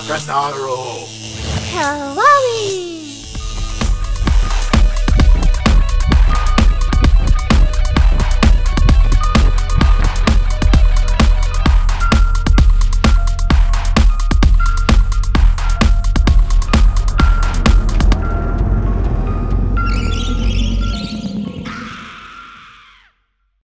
Crocodile. Hello.